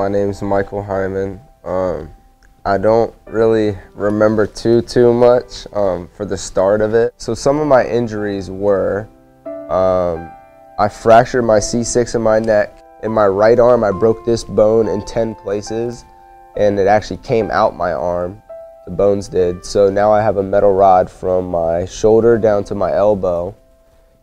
My name's Michael Hyman. Um, I don't really remember too too much um, for the start of it. So some of my injuries were um, I fractured my C6 in my neck. In my right arm, I broke this bone in 10 places, and it actually came out my arm. The bones did. So now I have a metal rod from my shoulder down to my elbow,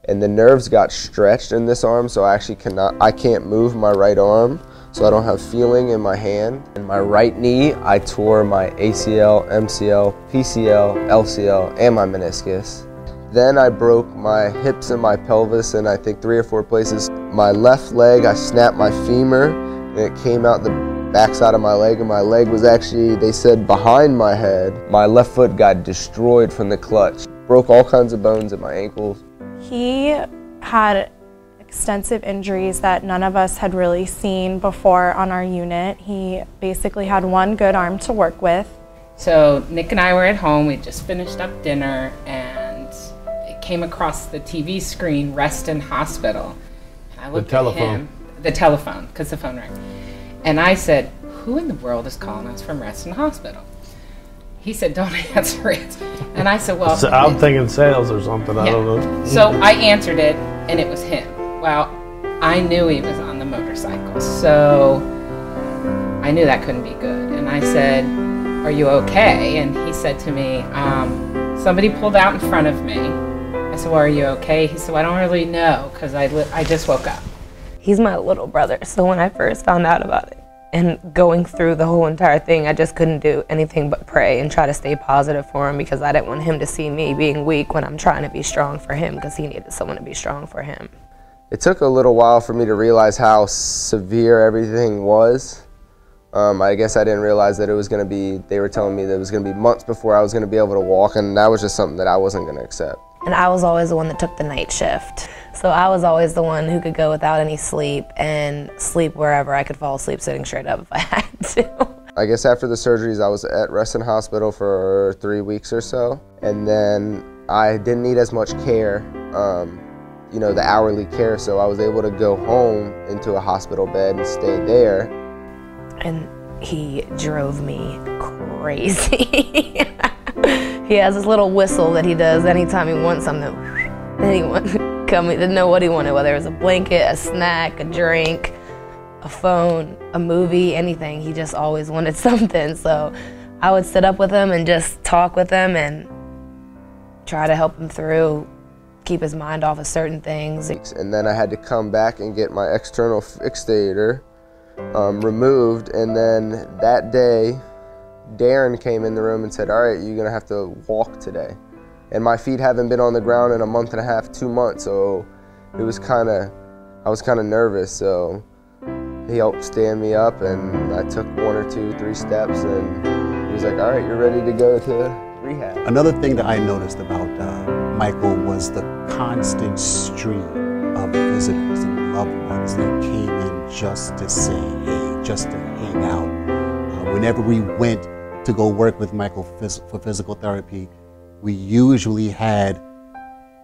and the nerves got stretched in this arm, so I actually cannot. I can't move my right arm so I don't have feeling in my hand. In my right knee, I tore my ACL, MCL, PCL, LCL, and my meniscus. Then I broke my hips and my pelvis in I think three or four places. My left leg, I snapped my femur and it came out the backside of my leg and my leg was actually, they said, behind my head. My left foot got destroyed from the clutch. Broke all kinds of bones in my ankles. He had extensive injuries that none of us had really seen before on our unit. He basically had one good arm to work with. So Nick and I were at home. We just finished up dinner and it came across the TV screen, Reston Hospital. And I looked telephone. at him, the telephone, because the phone rang. And I said, who in the world is calling us from Reston Hospital? He said, don't answer it. And I said, well, So I'm thinking sales or something. I don't know. so I answered it, and it was him. I knew he was on the motorcycle, so I knew that couldn't be good. And I said, Are you okay? And he said to me, um, Somebody pulled out in front of me. I said, Well, are you okay? He said, Well, I don't really know because I, I just woke up. He's my little brother, so when I first found out about it and going through the whole entire thing, I just couldn't do anything but pray and try to stay positive for him because I didn't want him to see me being weak when I'm trying to be strong for him because he needed someone to be strong for him. It took a little while for me to realize how severe everything was. Um, I guess I didn't realize that it was going to be, they were telling me that it was going to be months before I was going to be able to walk, and that was just something that I wasn't going to accept. And I was always the one that took the night shift. So I was always the one who could go without any sleep and sleep wherever I could fall asleep sitting straight up if I had to. I guess after the surgeries, I was at Reston Hospital for three weeks or so, and then I didn't need as much care, um, you know, the hourly care, so I was able to go home into a hospital bed and stay there. and he drove me crazy. he has this little whistle that he does anytime he wants something. Anyone come didn't know what he wanted, whether it was a blanket, a snack, a drink, a phone, a movie, anything. He just always wanted something. So I would sit up with him and just talk with him and try to help him through, keep his mind off of certain things. And then I had to come back and get my external fixator um, removed. And then that day, Darren came in the room and said, All right, you're going to have to walk today. And my feet haven't been on the ground in a month and a half, two months. So it was kind of, I was kind of nervous. So he helped stand me up, and I took one or two, three steps. And he was like, All right, you're ready to go to rehab. Another thing that I noticed about uh, Michael was the constant stream of visitors and loved ones that came in just to say hey, just to hang out. Uh, whenever we went to go work with Michael for physical therapy, we usually had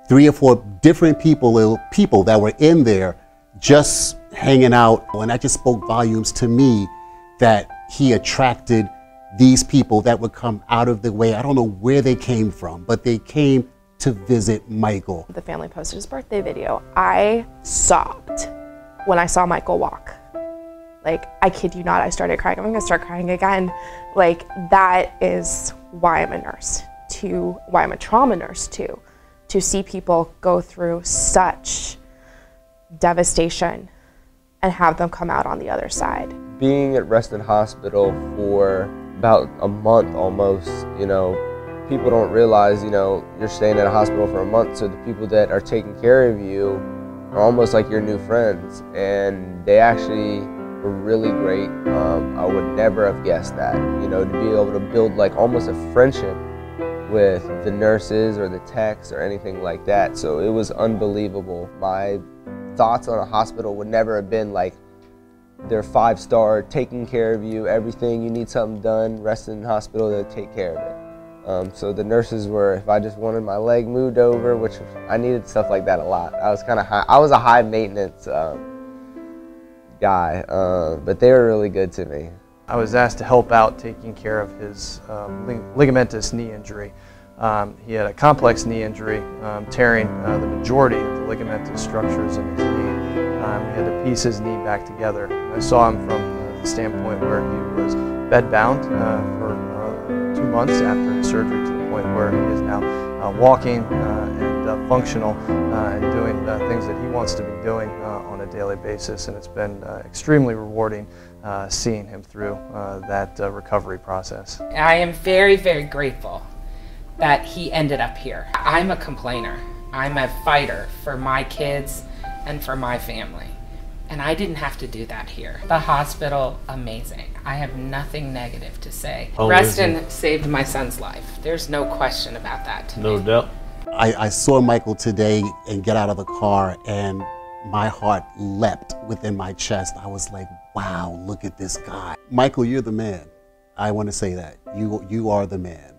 three or four different people people that were in there just hanging out and that just spoke volumes to me that he attracted these people that would come out of the way i don't know where they came from but they came to visit michael the family posted his birthday video, I sobbed when I saw Michael walk. Like, I kid you not, I started crying. I'm gonna start crying again. Like, that is why I'm a nurse, to why I'm a trauma nurse, too. To see people go through such devastation and have them come out on the other side. being at Reston Hospital for about a month almost, you know, people don't realize, you know, you're staying at a hospital for a month, so the people that are taking care of you are almost like your new friends. And they actually were really great. Um, I would never have guessed that, you know, to be able to build like almost a friendship with the nurses or the techs or anything like that. So it was unbelievable. My thoughts on a hospital would never have been like, they're five star, taking care of you, everything. You need something done, Reston the hospital, they'll take care of it. Um, so the nurses were, if I just wanted my leg moved over, which I needed stuff like that a lot. I was kind of high, I was a high maintenance um, guy, uh, but they were really good to me. I was asked to help out taking care of his um, ligamentous knee injury. Um, he had a complex knee injury, um, tearing uh, the majority of the ligamentous structures in his knee. Um, he had to piece his knee back together. I saw him from uh, the standpoint where he was bedbound uh, for months after his surgery to the point where he is now uh, walking uh, and uh, functional uh, and doing uh, things that he wants to be doing on a daily basis. And it's been extremely rewarding seeing him through that recovery process. I am very, very grateful that he ended up here. I'm a complainer. I'm a fighter for my kids and for my family. And I didn't have to do that here. The hospital, amazing. I have nothing negative to say. Oh, Reston saved my son's life. There's no question about that. no me. doubt. I, I saw Michael today and get out of the car and my heart leapt within my chest. I was like, wow, look at this guy. Michael, you're the man. I want to say that. You, you are the man.